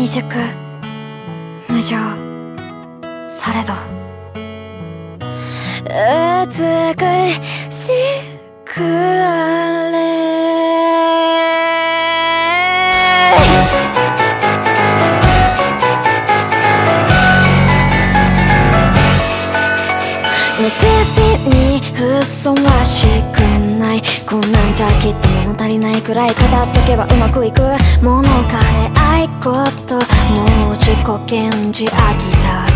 未熟。無情されど。美しくあれ。嘘はしくない。こんなんじゃきっと物足りないくらい。語っとけばうまくいく。ものち飽きた